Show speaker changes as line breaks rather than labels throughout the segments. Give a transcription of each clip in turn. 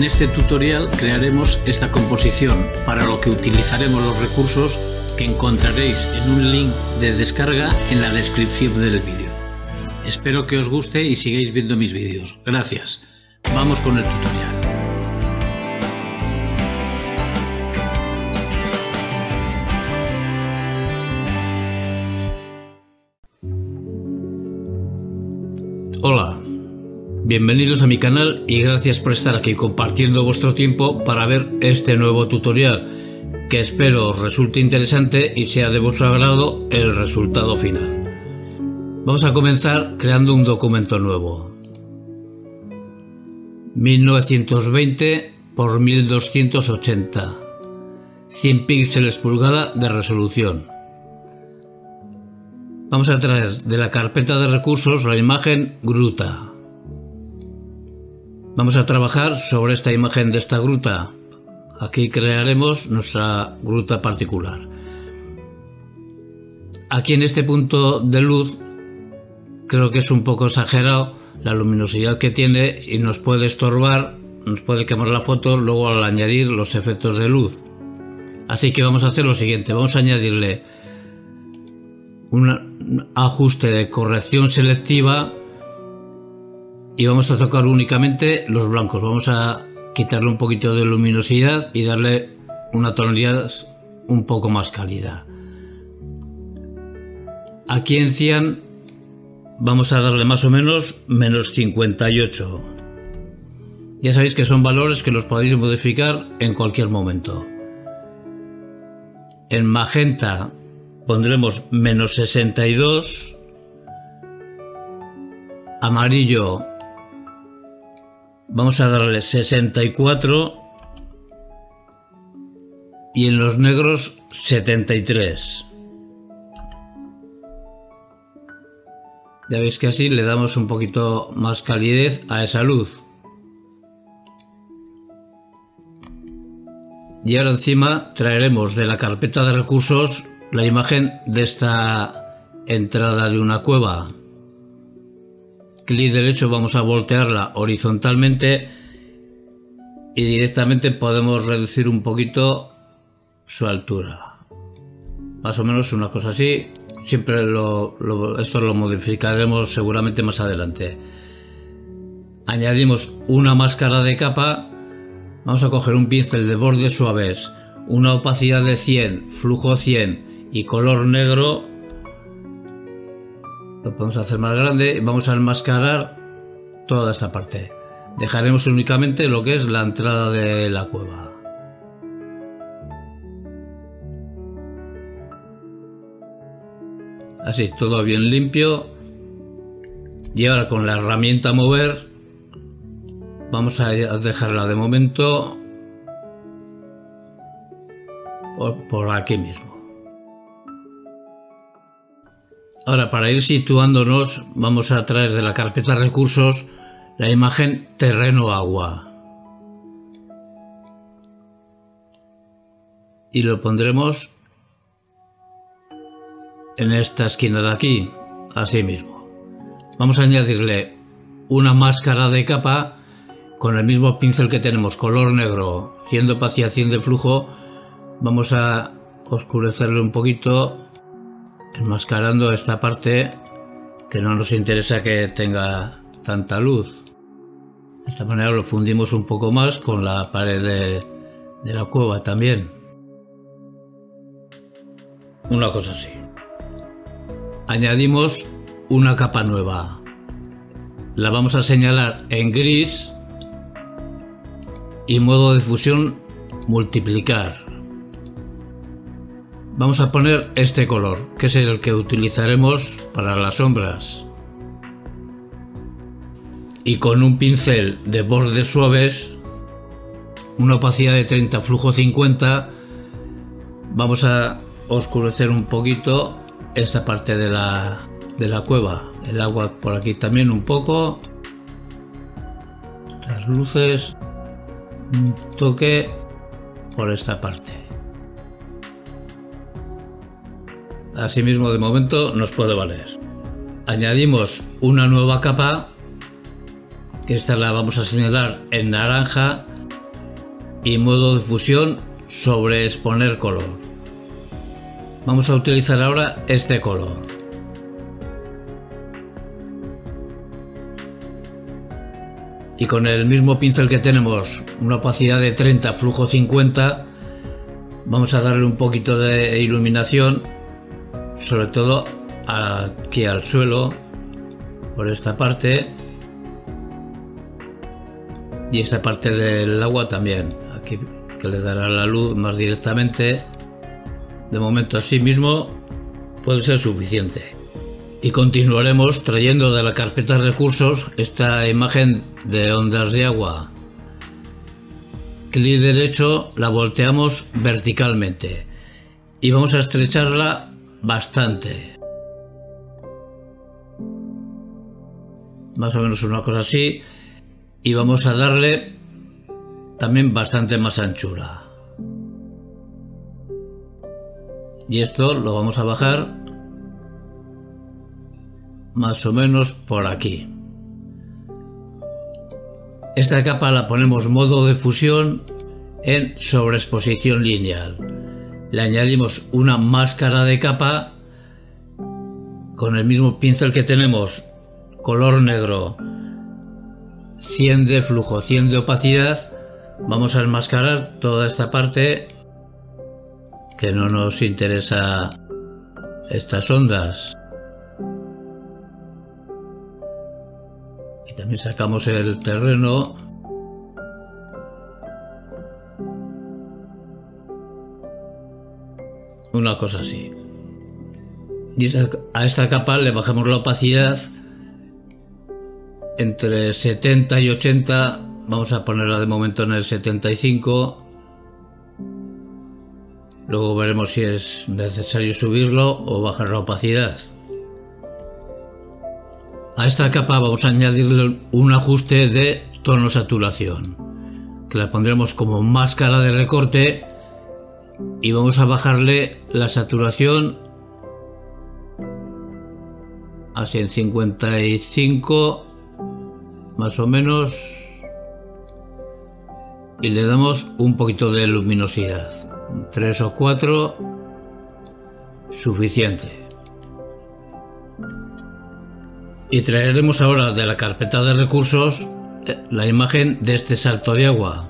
En este tutorial crearemos esta composición, para lo que utilizaremos los recursos que encontraréis en un link de descarga en la descripción del vídeo. Espero que os guste y sigáis viendo mis vídeos. Gracias. Vamos con el tutorial. Bienvenidos a mi canal y gracias por estar aquí compartiendo vuestro tiempo para ver este nuevo tutorial que espero os resulte interesante y sea de vuestro agrado el resultado final. Vamos a comenzar creando un documento nuevo. 1920 por 1280 100 píxeles pulgada de resolución Vamos a traer de la carpeta de recursos la imagen gruta. Vamos a trabajar sobre esta imagen de esta gruta. Aquí crearemos nuestra gruta particular. Aquí en este punto de luz creo que es un poco exagerado la luminosidad que tiene y nos puede estorbar, nos puede quemar la foto luego al añadir los efectos de luz. Así que vamos a hacer lo siguiente, vamos a añadirle un ajuste de corrección selectiva y vamos a tocar únicamente los blancos. Vamos a quitarle un poquito de luminosidad y darle una tonalidad un poco más cálida. Aquí en cian vamos a darle más o menos menos 58. Ya sabéis que son valores que los podéis modificar en cualquier momento. En magenta pondremos menos 62, amarillo vamos a darle 64 y en los negros 73. Ya veis que así le damos un poquito más calidez a esa luz. Y ahora encima traeremos de la carpeta de recursos la imagen de esta entrada de una cueva. Clic derecho vamos a voltearla horizontalmente y directamente podemos reducir un poquito su altura. Más o menos una cosa así. Siempre esto lo modificaremos seguramente más adelante. Añadimos una máscara de capa. Vamos a coger un pincel de bordes suaves, una opacidad de 100, flujo 100 y color negro lo podemos hacer más grande y vamos a enmascarar toda esta parte. Dejaremos únicamente lo que es la entrada de la cueva. Así todo bien limpio. Y ahora con la herramienta mover vamos a dejarla de momento por aquí mismo Ahora, para ir situándonos, vamos a traer de la carpeta recursos la imagen terreno-agua. Y lo pondremos en esta esquina de aquí, así mismo. Vamos a añadirle una máscara de capa con el mismo pincel que tenemos, color negro, 100 opacidad, 100 de flujo. Vamos a oscurecerle un poquito enmascarando esta parte que no nos interesa que tenga tanta luz. De esta manera lo fundimos un poco más con la pared de, la cueva también. Una cosa así. Añadimos una capa nueva. La vamos a señalar en gris y modo de fusión multiplicar. Vamos a poner este color, que es el que utilizaremos para las sombras. Y con un pincel de bordes suaves, una opacidad de 30, flujo 50, vamos a oscurecer un poquito esta parte de la, de la cueva. El agua por aquí también un poco. Las luces, un toque por esta parte. Asimismo, de momento nos puede valer. Añadimos una nueva capa, que esta la vamos a señalar en naranja, y modo de fusión sobre exponer color. Vamos a utilizar ahora este color. Y con el mismo pincel que tenemos, una opacidad de 30, flujo 50, vamos a darle un poquito de iluminación, sobre todo aquí al suelo, por esta parte. Y esta parte del agua también, aquí que le dará la luz más directamente. De momento así mismo puede ser suficiente. Y continuaremos trayendo de la carpeta recursos esta imagen de ondas de agua. Clic derecho la volteamos verticalmente y vamos a estrecharla bastante. Más o menos una cosa así y vamos a darle también bastante más anchura. Y esto lo vamos a bajar más o menos por aquí. Esta capa la ponemos modo de fusión en sobreexposición lineal. Le añadimos una máscara de capa con el mismo pincel que tenemos, color negro, 100 de flujo, 100 de opacidad. Vamos a enmascarar toda esta parte que no nos interesa estas ondas. Y también sacamos el terreno. Una cosa así. Y a esta capa le bajamos la opacidad entre 70 y 80. Vamos a ponerla de momento en el 75 Luego veremos si es necesario subirlo o bajar la opacidad. A esta capa vamos a añadirle un ajuste de tono saturación, que la pondremos como máscara de recorte y vamos a bajarle la saturación así en 55 más o menos y le damos un poquito de luminosidad. 3 o 4 suficiente. Y traeremos ahora de la carpeta de recursos eh, la imagen de este salto de agua.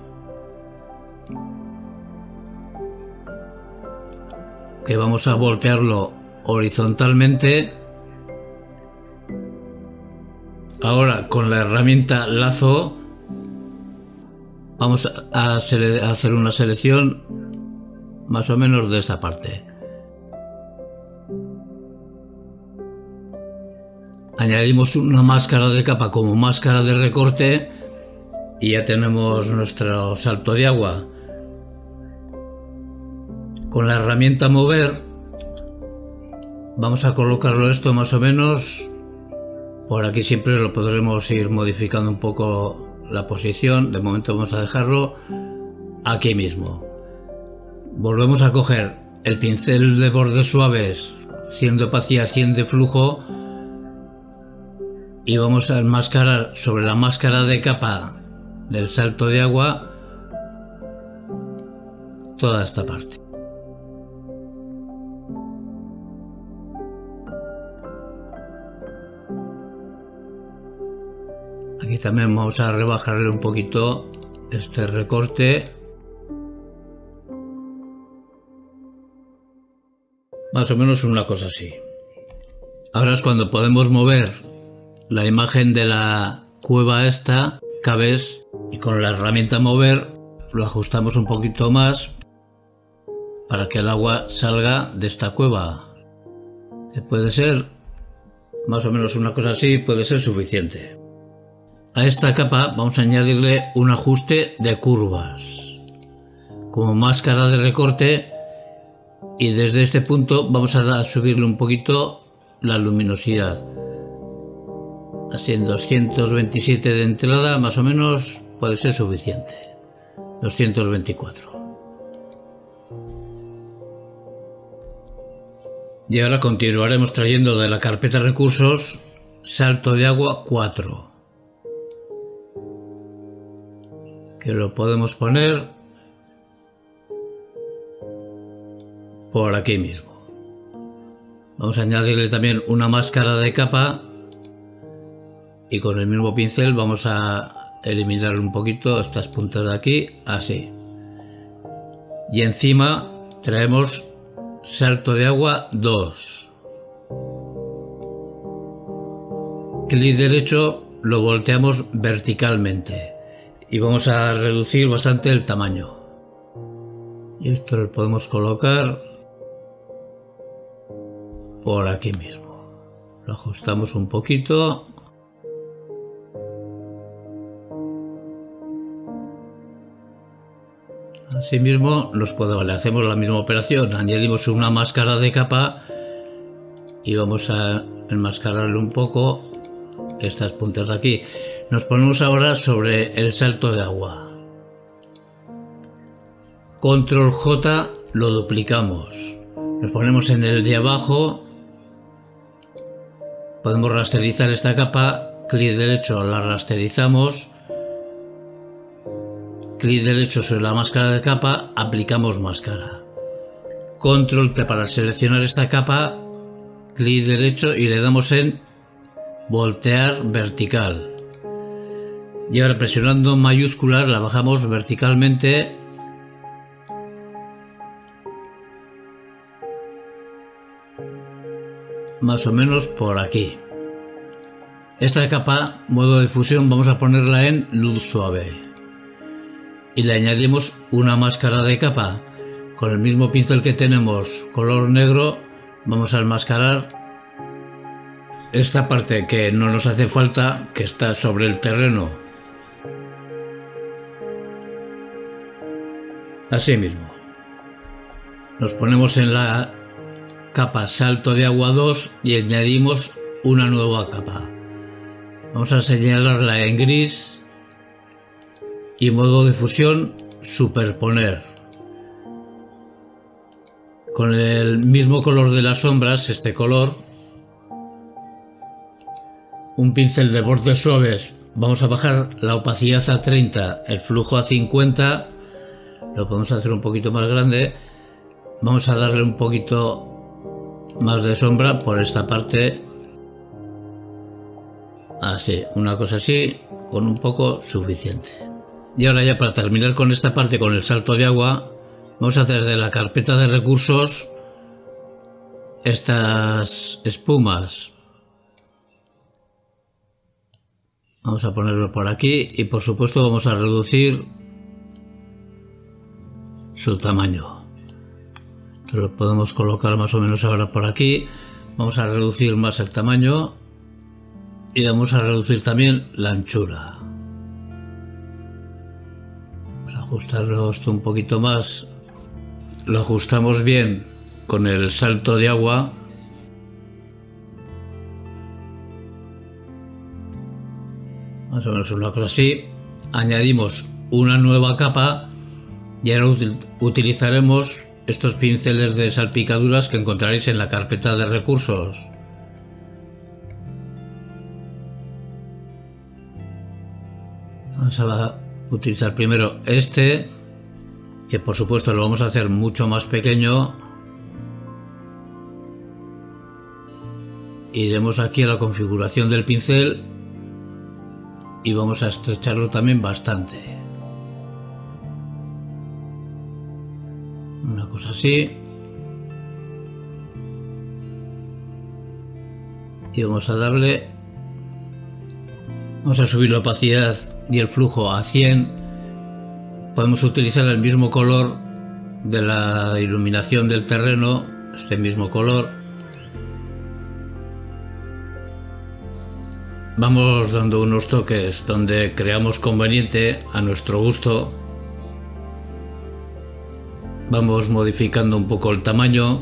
Vamos a voltearlo horizontalmente. Ahora con la herramienta lazo vamos a hacer una selección más o menos de esta parte. Añadimos una máscara de capa como máscara de recorte y ya tenemos nuestro salto de agua. Con la herramienta mover vamos a colocarlo esto más o menos. Por aquí siempre lo podremos ir modificando un poco la posición. De momento vamos a dejarlo aquí mismo. Volvemos a coger el pincel de bordes suaves, 100 de opacidad, 100 de flujo y vamos a enmascarar sobre la máscara de capa del salto de agua toda esta parte. También vamos a rebajarle un poquito este recorte Más o menos una cosa así. Ahora es cuando podemos mover la imagen de la cueva esta, cabes, y con la herramienta mover lo ajustamos un poquito más para que el agua salga de esta cueva. Que puede ser más o menos una cosa así, puede ser suficiente. A esta capa vamos a añadirle un ajuste de curvas. Como máscara de recorte y desde este punto vamos a subirle un poquito la luminosidad. Así en 227 de entrada más o menos puede ser suficiente. 224. Y ahora continuaremos trayendo de la carpeta recursos salto de agua 4. que lo podemos poner por aquí mismo. Vamos a añadirle también una máscara de capa y con el mismo pincel vamos a eliminar un poquito estas puntas de aquí, así. Y encima traemos salto de agua 2. Clic derecho lo volteamos verticalmente y vamos a reducir bastante el tamaño. Y esto lo podemos colocar por aquí mismo. Lo ajustamos un poquito. Asimismo, nos puede hacemos la misma operación, añadimos una máscara de capa y vamos a enmascararle un poco estas puntas de aquí. Nos ponemos ahora sobre el salto de agua. Control J lo duplicamos. Nos ponemos en el de abajo. Podemos rasterizar esta capa. Clic derecho la rasterizamos. Clic derecho sobre la máscara de capa. Aplicamos máscara. Control T para seleccionar esta capa. Clic derecho y le damos en voltear vertical. Y ahora presionando mayúsculas la bajamos verticalmente más o menos por aquí. Esta capa, modo de fusión, vamos a ponerla en luz suave. Y le añadimos una máscara de capa. Con el mismo pincel que tenemos, color negro, vamos a enmascarar esta parte que no nos hace falta, que está sobre el terreno Así mismo. Nos ponemos en la capa salto de agua 2 y añadimos una nueva capa. Vamos a señalarla en gris y modo de fusión superponer. Con el mismo color de las sombras, este color, un pincel de bordes suaves, vamos a bajar la opacidad a 30, el flujo a 50 lo podemos hacer un poquito más grande. Vamos a darle un poquito más de sombra por esta parte. Así una cosa así con un poco suficiente. Y ahora ya para terminar con esta parte con el salto de agua vamos a hacer de la carpeta de recursos estas espumas. Vamos a ponerlo por aquí y por supuesto vamos a reducir su tamaño. Lo podemos colocar más o menos ahora por aquí. Vamos a reducir más el tamaño y vamos a reducir también la anchura. Vamos a ajustarlo esto un poquito más. Lo ajustamos bien con el salto de agua. Más o menos una cosa así. Añadimos una nueva capa y ahora utilizaremos estos pinceles de salpicaduras que encontraréis en la carpeta de recursos. Vamos a utilizar primero este, que por supuesto lo vamos a hacer mucho más pequeño. Iremos aquí a la configuración del pincel y vamos a estrecharlo también bastante. Una cosa así. Y vamos a darle vamos a subir la opacidad y el flujo a 100 podemos utilizar el mismo color de la iluminación del terreno este mismo color. Vamos dando unos toques donde creamos conveniente a nuestro gusto Vamos modificando un poco el tamaño.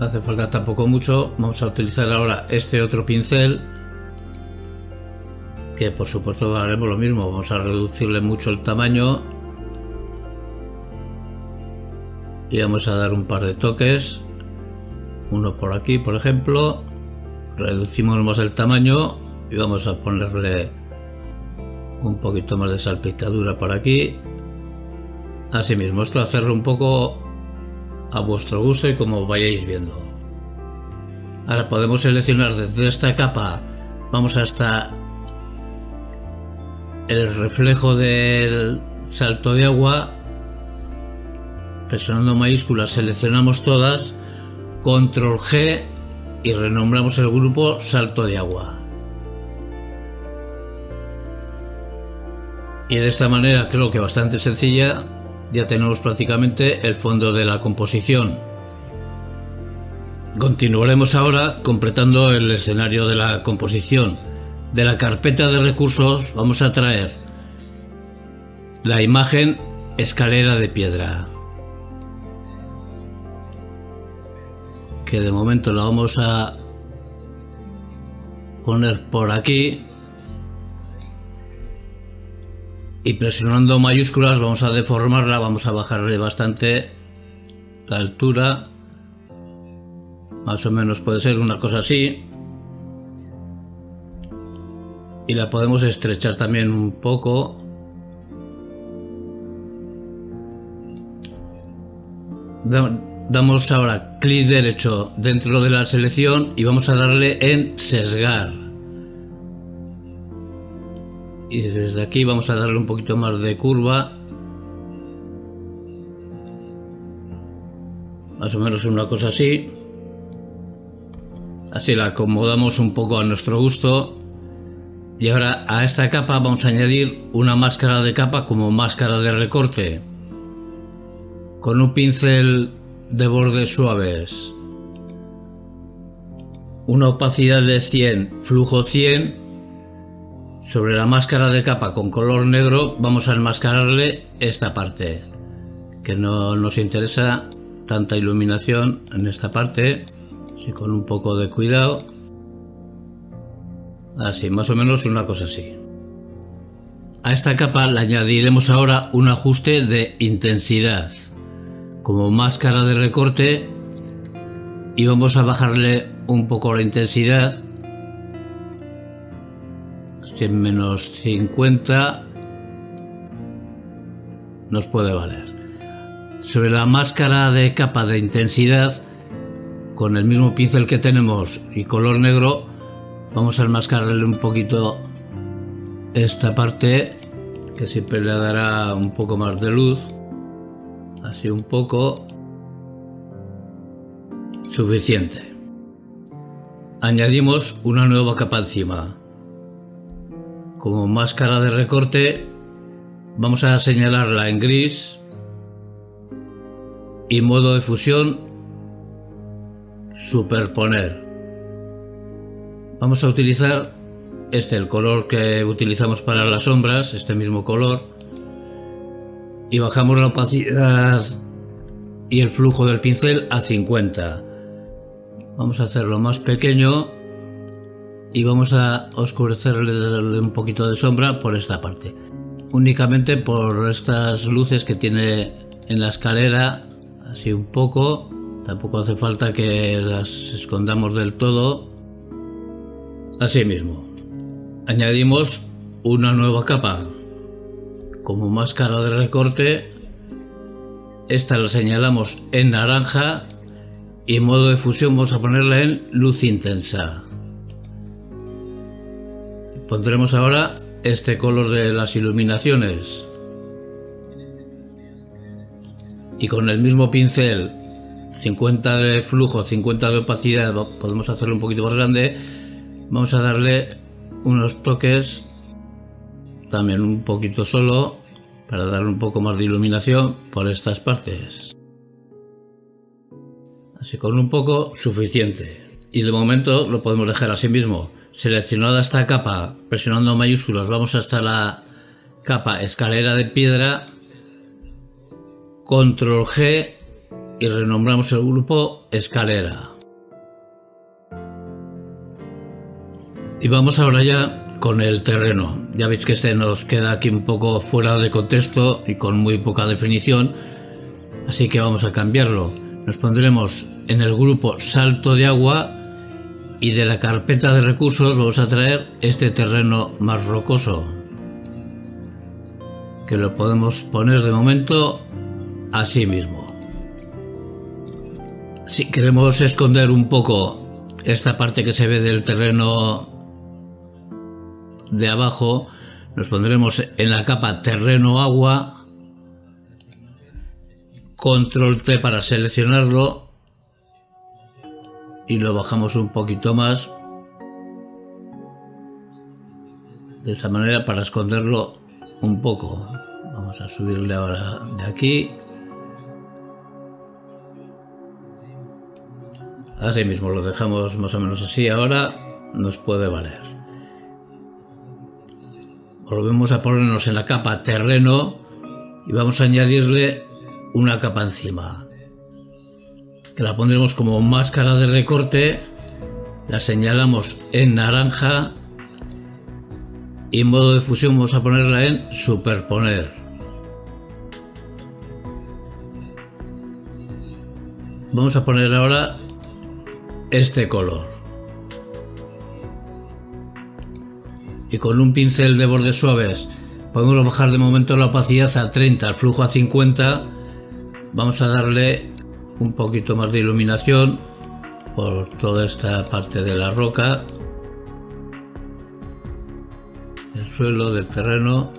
hace falta tampoco mucho. Vamos a utilizar ahora este otro pincel. Que por supuesto haremos lo mismo. Vamos a reducirle mucho el tamaño. Y vamos a dar un par de toques. Uno por aquí, por ejemplo. Reducimos más el tamaño y vamos a ponerle Un poquito más de salpicadura por aquí. Así mismo, esto hacerlo un poco a vuestro gusto y como vayáis viendo. Ahora podemos seleccionar desde esta capa, vamos hasta el reflejo del salto de agua, presionando mayúsculas seleccionamos todas, control G y renombramos el grupo salto de agua. Y de esta manera creo que bastante sencilla ya tenemos prácticamente el fondo de la composición. Continuaremos ahora completando el escenario de la composición. De la carpeta de recursos vamos a traer la imagen escalera de piedra. Que de momento la vamos a poner por aquí y presionando mayúsculas vamos a deformarla, vamos a bajarle bastante la altura, más o menos puede ser una cosa así, y la podemos estrechar también un poco. Damos ahora clic derecho dentro de la selección y vamos a darle en sesgar y desde aquí vamos a darle un poquito más de curva. Más o menos una cosa así. Así la acomodamos un poco a nuestro gusto. Y ahora a esta capa vamos a añadir una máscara de capa como máscara de recorte con un pincel de bordes suaves una opacidad de 100 flujo 100 sobre la máscara de capa con color negro vamos a enmascararle esta parte, que no nos interesa tanta iluminación en esta parte, así con un poco de cuidado. Así, más o menos una cosa así. A esta capa le añadiremos ahora un ajuste de intensidad, como máscara de recorte, y vamos a bajarle un poco la intensidad en menos 50 nos puede valer. Sobre la máscara de capa de intensidad, con el mismo pincel que tenemos y color negro, vamos a enmascararle un poquito esta parte que siempre le dará un poco más de luz. Así un poco. Suficiente. Añadimos una nueva capa encima. Como máscara de recorte vamos a señalarla en gris y modo de fusión superponer. Vamos a utilizar este, el color que utilizamos para las sombras, este mismo color, y bajamos la opacidad y el flujo del pincel a 50. Vamos a hacerlo más pequeño y vamos a oscurecerle un poquito de sombra por esta parte. Únicamente por estas luces que tiene en la escalera, así un poco. Tampoco hace falta que las escondamos del todo. Así mismo. Añadimos una nueva capa. Como máscara de recorte, esta la señalamos en naranja y en modo de fusión vamos a ponerla en luz intensa. Pondremos ahora este color de las iluminaciones. Y con el mismo pincel, 50 de flujo, 50 de opacidad, podemos hacerlo un poquito más grande. Vamos a darle unos toques, también un poquito solo, para darle un poco más de iluminación por estas partes. Así con un poco suficiente. Y de momento lo podemos dejar así mismo. Seleccionada esta capa, presionando mayúsculas, vamos hasta la capa escalera de piedra, control G y renombramos el grupo escalera. Y vamos ahora ya con el terreno. Ya veis que este nos queda aquí un poco fuera de contexto y con muy poca definición, así que vamos a cambiarlo. Nos pondremos en el grupo salto de agua y de la carpeta de recursos vamos a traer este terreno más rocoso. que lo podemos poner de momento así mismo. Si queremos esconder un poco esta parte que se ve del terreno de abajo, nos pondremos en la capa terreno agua, control T para seleccionarlo y lo bajamos un poquito más de esa manera para esconderlo un poco. Vamos a subirle ahora de aquí. Así mismo lo dejamos más o menos así ahora. Nos puede valer. Volvemos a ponernos en la capa terreno y vamos a añadirle una capa encima. La pondremos como máscara de recorte. La señalamos en naranja y en modo de fusión vamos a ponerla en superponer. Vamos a poner ahora este color. Y con un pincel de bordes suaves podemos bajar de momento la opacidad a 30, el flujo a 50. Vamos a darle un poquito más de iluminación por toda esta parte de la roca suelo, del terreno.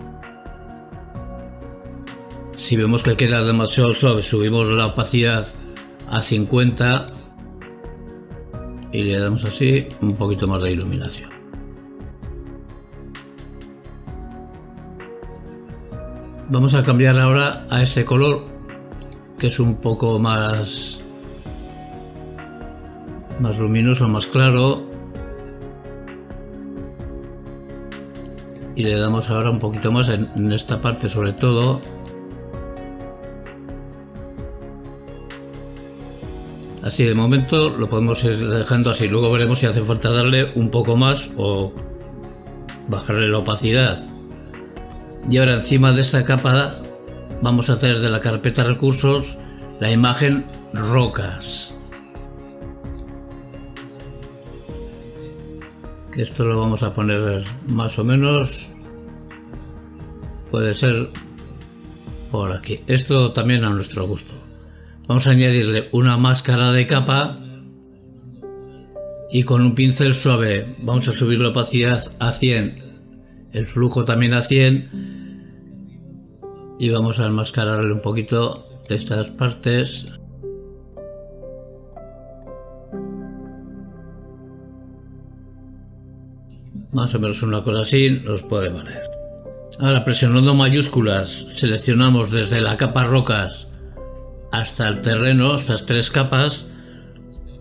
Si vemos que queda demasiado suave, subimos la opacidad a 50 y le damos así un poquito más de iluminación. Vamos a cambiar ahora a ese color que es un poco más más luminoso, más claro. Y le damos ahora un poquito más en, esta parte sobre todo. Así de momento lo podemos ir dejando así. Luego veremos si hace falta darle un poco más o bajarle la opacidad. Y ahora encima de esta capa vamos a hacer de la carpeta recursos la imagen rocas Esto lo vamos a poner más o menos. Puede ser por aquí. Esto también a nuestro gusto. Vamos a añadirle una máscara de capa. Y con un pincel suave vamos a subir la opacidad a 100. El flujo también a 100. Y vamos a enmascararle un poquito estas partes. Más o menos una cosa así nos puede valer. Ahora presionando mayúsculas seleccionamos desde la capa rocas hasta el terreno, estas tres capas,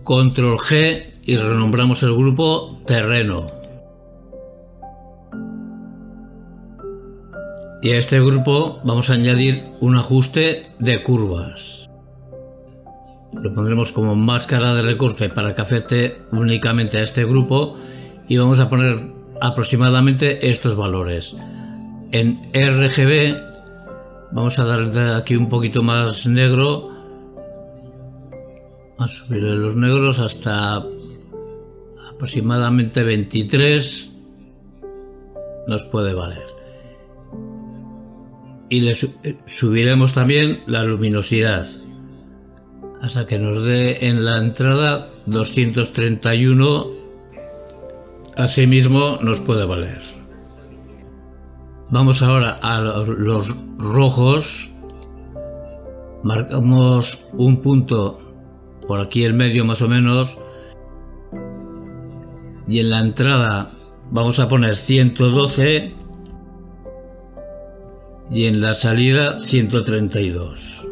control G y renombramos el grupo terreno. Y a este grupo vamos a añadir un ajuste de curvas. Lo pondremos como máscara de recorte para que afecte únicamente a este grupo y vamos a poner aproximadamente estos valores. En RGB vamos a darle aquí un poquito más negro, a subirle los negros hasta aproximadamente 23 nos puede valer. Y le subiremos también la luminosidad hasta que nos dé en la entrada 231 Asimismo nos puede valer. Vamos ahora a los rojos. Marcamos un punto por aquí el medio más o menos. Y en la entrada vamos a poner 112. Y en la salida 132.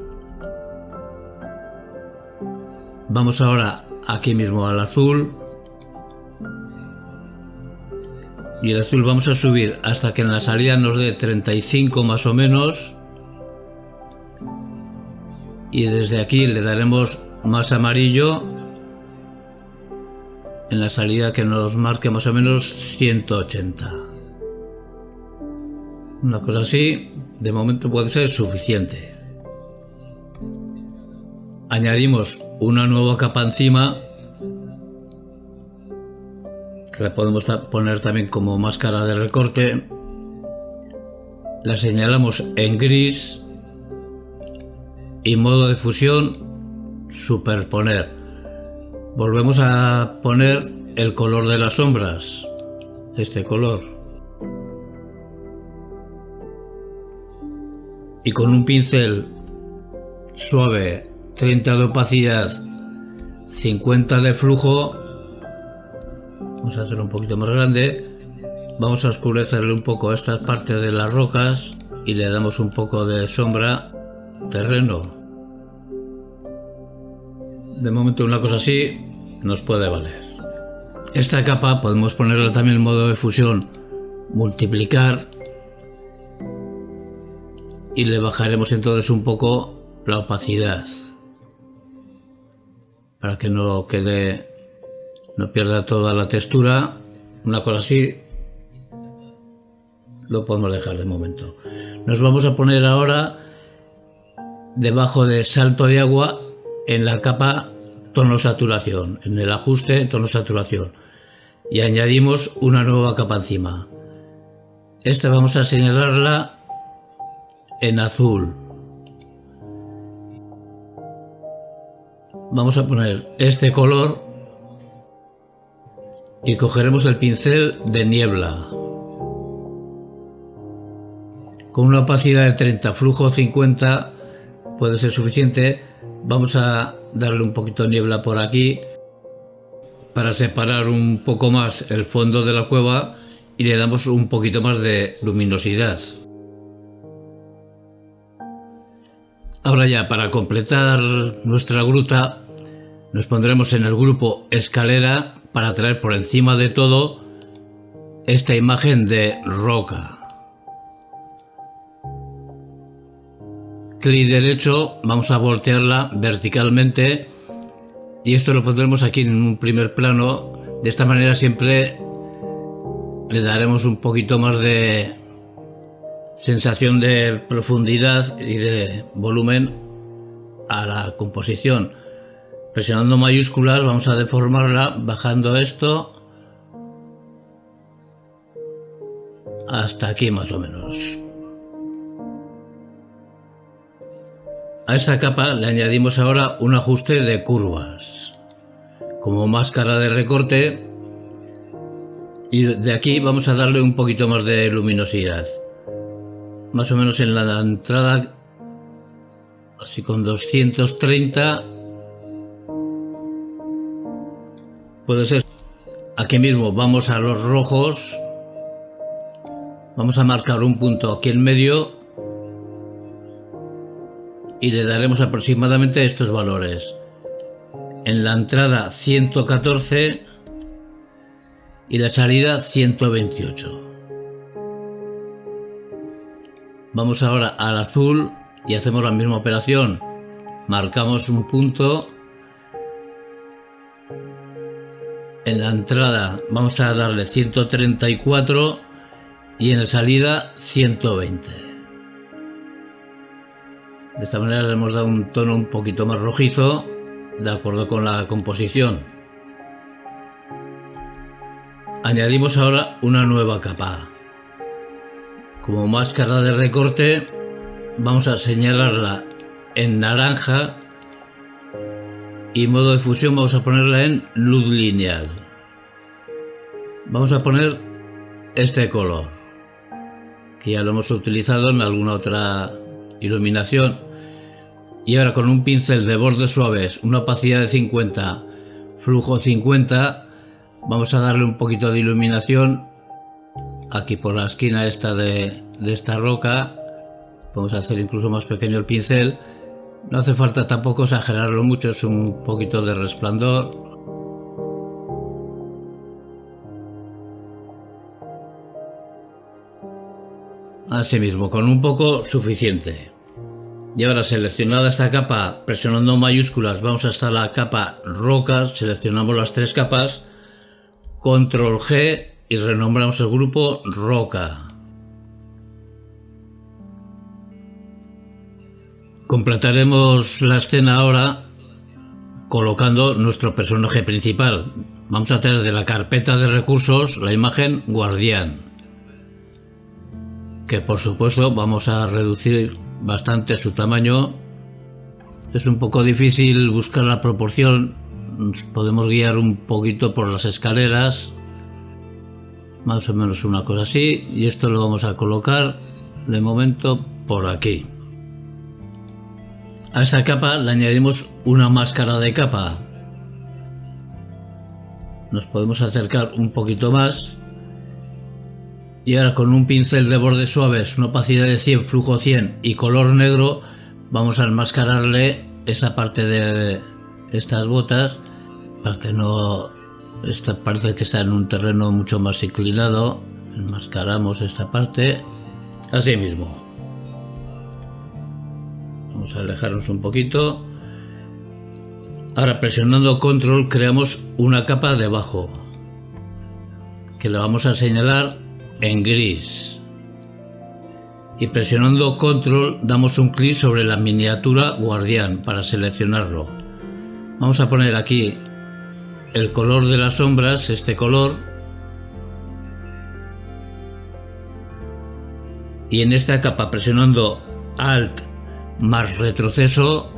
Vamos ahora aquí mismo al azul. Y el azul vamos a subir hasta que en la salida nos dé 35 más o menos. Y desde aquí le daremos más amarillo. En la salida que nos marque más o menos 180 una cosa así de momento puede ser suficiente añadimos una nueva capa encima que la podemos poner también como máscara de recorte la señalamos en gris y modo de fusión superponer. Volvemos a poner el color de las sombras, este color. Y con un pincel suave, 30 de opacidad, 50 de flujo, vamos a hacerlo un poquito más grande, vamos a oscurecerle un poco estas partes de las rocas y le damos un poco de sombra terreno. De momento una cosa así nos puede valer. Esta capa podemos ponerla también en modo de fusión, multiplicar y le bajaremos entonces un poco la opacidad para que no quede no pierda toda la textura. Una cosa así lo podemos dejar de momento. Nos vamos a poner ahora debajo de salto de agua en la capa tono saturación, en el ajuste tono saturación y añadimos una nueva capa encima. Esta vamos a señalarla en azul. Vamos a poner este color y cogeremos el pincel de niebla. Con una opacidad de 30, flujo 50 puede ser suficiente. Vamos a darle un poquito de niebla por aquí para separar un poco más el fondo de la cueva y le damos un poquito más de luminosidad. Ahora ya, para completar nuestra gruta, nos pondremos en el grupo escalera para traer por encima de todo esta imagen de roca. clic derecho, vamos a voltearla verticalmente y esto lo pondremos aquí en un primer plano. De esta manera siempre le daremos un poquito más de sensación de profundidad y de volumen a la composición. Presionando mayúsculas vamos a deformarla bajando esto hasta aquí más o menos. A esta capa le añadimos ahora un ajuste de curvas, como máscara de recorte, y de aquí vamos a darle un poquito más de luminosidad. Más o menos en la entrada, así con 230, puede ser. Aquí mismo vamos a los rojos, vamos a marcar un punto aquí en medio y le daremos aproximadamente estos valores. En la entrada 114 y la salida 128. Vamos ahora al azul y hacemos la misma operación. Marcamos un punto. En la entrada vamos a darle 134 y en la salida 120. De esta manera le hemos dado un tono un poquito más rojizo, de acuerdo con la composición. Añadimos ahora una nueva capa. Como máscara de recorte, vamos a señalarla en naranja y modo de fusión vamos a ponerla en luz lineal. Vamos a poner este color, que ya lo hemos utilizado en alguna otra iluminación y ahora con un pincel de bordes suaves, una opacidad de 50, flujo 50, vamos a darle un poquito de iluminación aquí por la esquina esta de, esta roca. A hacer incluso más pequeño el pincel. No hace falta tampoco exagerarlo mucho, es un poquito de resplandor. Asimismo, con un poco suficiente. Y ahora seleccionada esta capa, presionando mayúsculas, vamos hasta la capa rocas, seleccionamos las tres capas, control G y renombramos el grupo roca. Completaremos la escena ahora colocando nuestro personaje principal. Vamos a tener de la carpeta de recursos la imagen guardián. que por supuesto vamos a reducir bastante su tamaño. Es un poco difícil buscar la proporción, podemos guiar un poquito por las escaleras, más o menos una cosa así, y esto lo vamos a colocar de momento por aquí. A esa capa le añadimos una máscara de capa. Nos podemos acercar un poquito más y ahora con un pincel de bordes suaves, una opacidad de 100, flujo 100 y color negro, vamos a enmascararle esa parte de estas botas para que no... Esta parte que está en un terreno mucho más inclinado, enmascaramos esta parte así mismo. Vamos a alejarnos un poquito. Ahora presionando control creamos una capa debajo que la vamos a señalar en gris. Y presionando control damos un clic sobre la miniatura guardián para seleccionarlo. Vamos a poner aquí el color de las sombras, este color. Y en esta capa presionando Alt más retroceso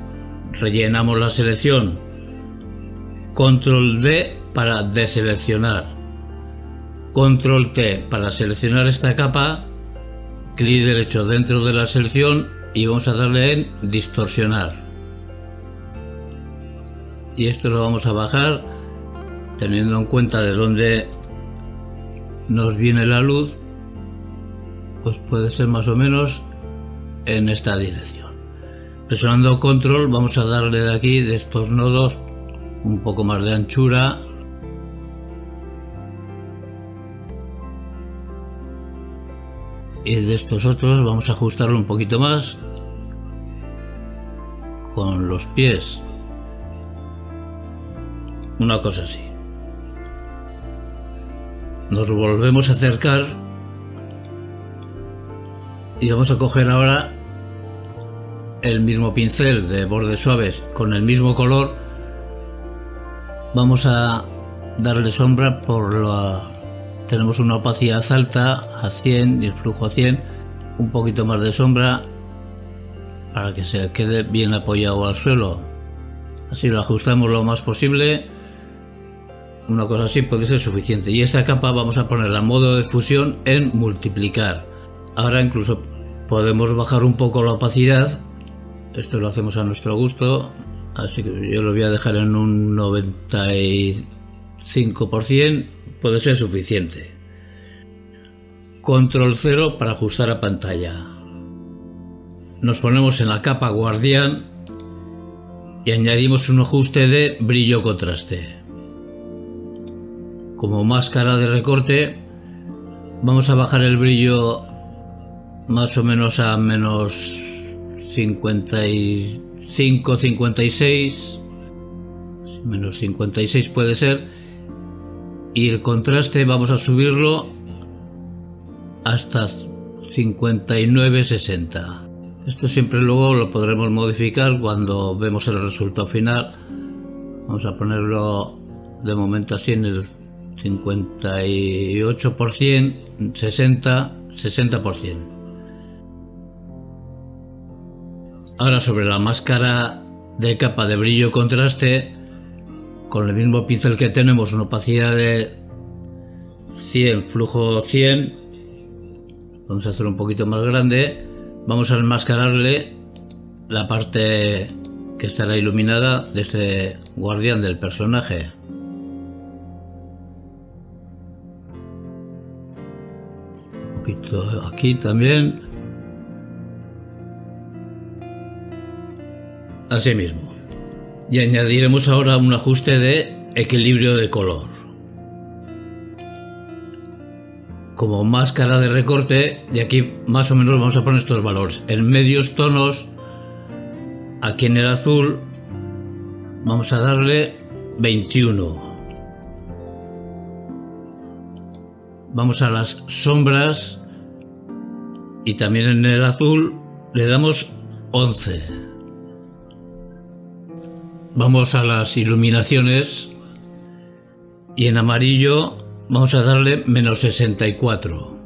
rellenamos la selección. Control D para deseleccionar. Control T para seleccionar esta capa, clic derecho dentro de la selección y vamos a darle en distorsionar. Y esto lo vamos a bajar teniendo en cuenta de dónde nos viene la luz, pues puede ser más o menos en esta dirección. Presionando control vamos a darle de aquí de estos nodos un poco más de anchura. Y de estos otros vamos a ajustarlo un poquito más con los pies. Una cosa así nos volvemos a acercar y vamos a coger ahora el mismo pincel de bordes suaves con el mismo color. Vamos a darle sombra por la tenemos una opacidad alta a 100 y el flujo a 100 un poquito más de sombra para que se quede bien apoyado al suelo. Así lo ajustamos lo más posible una cosa así puede ser suficiente y esta capa vamos a poner a modo de fusión en multiplicar ahora incluso podemos bajar un poco la opacidad esto lo hacemos a nuestro gusto así que yo lo voy a dejar en un 95% puede ser suficiente. Control 0 para ajustar a pantalla. Nos ponemos en la capa guardián y añadimos un ajuste de brillo contraste. Como máscara de recorte vamos a bajar el brillo más o menos a menos 55, 56, menos 56 puede ser y el contraste vamos a subirlo hasta 59-60. Esto siempre luego lo podremos modificar cuando vemos el resultado final. Vamos a ponerlo de momento así en el 58%, 60, 60%. Ahora sobre la máscara de capa de brillo contraste con el mismo pincel que tenemos, una opacidad de 100, flujo 100, vamos a hacer un poquito más grande, vamos a enmascararle la parte que estará iluminada de este guardián del personaje. Aquí también. Así mismo y añadiremos ahora un ajuste de equilibrio de color. Como máscara de recorte, y aquí más o menos vamos a poner estos valores. En medios tonos, aquí en el azul, vamos a darle 21. Vamos a las sombras y también en el azul le damos 11. Vamos a las iluminaciones y en amarillo vamos a darle menos 64.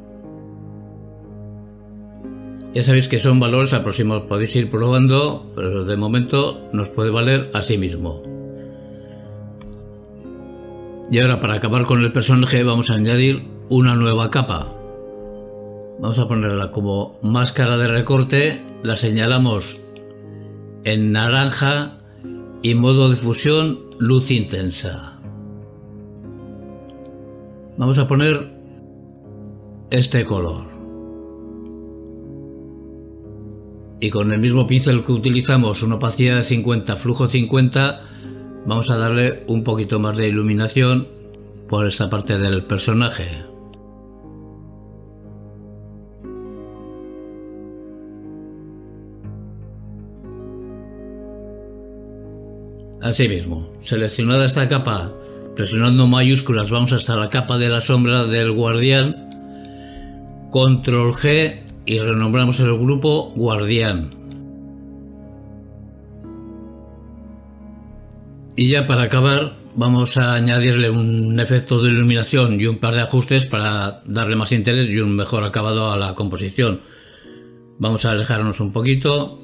Ya sabéis que son valores aproximados, podéis ir probando, pero de momento nos puede valer a sí mismo. Y ahora para acabar con el personaje vamos a añadir una nueva capa. Vamos a ponerla como máscara de recorte, la señalamos en naranja y modo de fusión luz intensa. Vamos a poner este color. Y con el mismo pincel que utilizamos, una opacidad de 50, flujo 50, vamos a darle un poquito más de iluminación por esta parte del personaje. Asimismo, seleccionada esta capa, presionando mayúsculas vamos hasta la capa de la sombra del guardián, control G y renombramos el grupo guardián. Y ya para acabar vamos a añadirle un efecto de iluminación y un par de ajustes para darle más interés y un mejor acabado a la composición. Vamos a alejarnos un poquito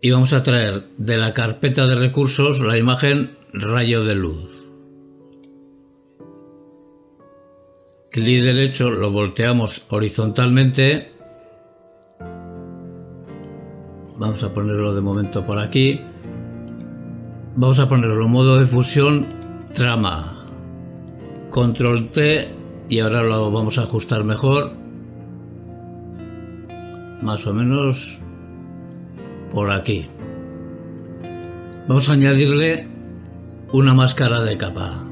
y vamos a traer de la carpeta de recursos la imagen rayo de luz. Clic derecho lo volteamos horizontalmente. Vamos a ponerlo de momento por aquí. Vamos a ponerlo en modo de fusión trama. Control T y ahora lo vamos a ajustar mejor. Más o menos por aquí. Vamos a añadirle una máscara de capa.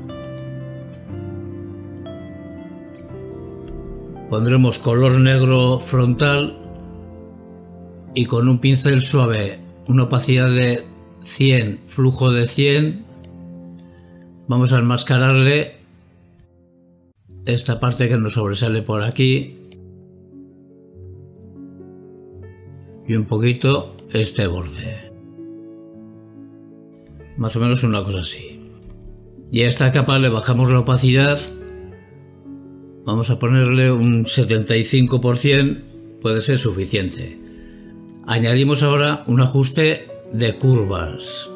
Pondremos color negro frontal y con un pincel suave, una opacidad de 100, flujo de 100, vamos a enmascararle esta parte que nos sobresale por aquí y un poquito este borde. Más o menos una cosa así. Y a esta capa le bajamos la opacidad. Vamos a ponerle un 75%, puede ser suficiente. Añadimos ahora un ajuste de curvas.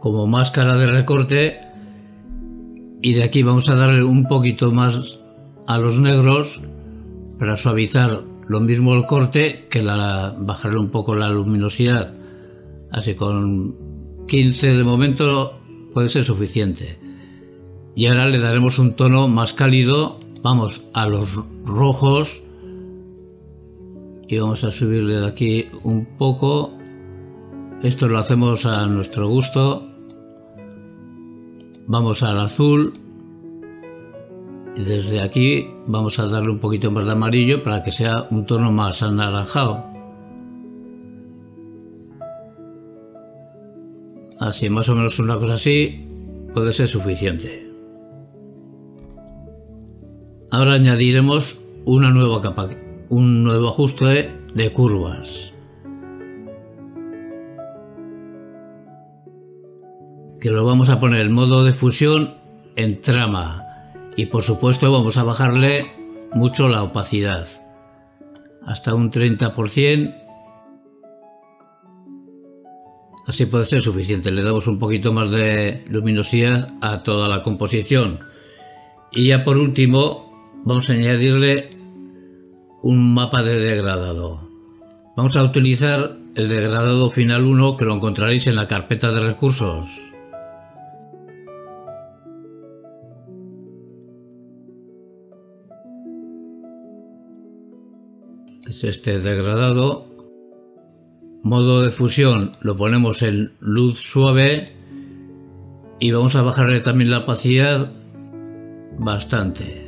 Como máscara de recorte. Y de aquí vamos a darle un poquito más a los negros para suavizar lo mismo el corte que bajarle un poco la luminosidad. Así con 15 de momento puede ser suficiente. Y ahora le daremos un tono más cálido. Vamos a los rojos. Y vamos a subirle de aquí un poco. Esto lo hacemos a nuestro gusto. Vamos al azul. Desde aquí vamos a darle un poquito más de amarillo para que sea un tono más anaranjado. Así, más o menos una cosa así puede ser suficiente. Ahora añadiremos una nueva capa, un nuevo ajuste de curvas. Que lo vamos a poner en modo de fusión en trama y por supuesto vamos a bajarle mucho la opacidad. Hasta un 30%. Así puede ser suficiente. Le damos un poquito más de luminosidad a toda la composición. Y ya por último vamos a añadirle un mapa de degradado. Vamos a utilizar el degradado final 1 que lo encontraréis en la carpeta de recursos. Es este degradado. Modo de fusión lo ponemos en luz suave y vamos a bajarle también la opacidad bastante.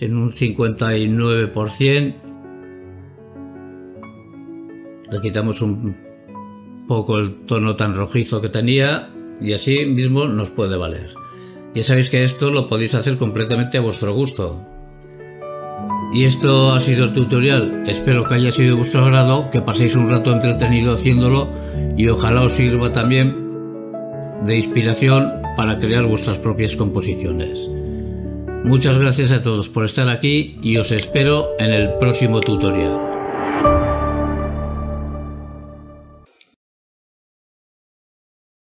En un 59%. Le quitamos un poco el tono tan rojizo que tenía y así mismo nos puede valer. Ya sabéis que esto lo podéis hacer completamente a vuestro gusto. Y esto ha sido el tutorial, espero que haya sido de vuestro agrado, que paséis un rato entretenido haciéndolo y ojalá os sirva también de inspiración para crear vuestras propias composiciones. Muchas gracias a todos por estar aquí y os espero en el próximo tutorial.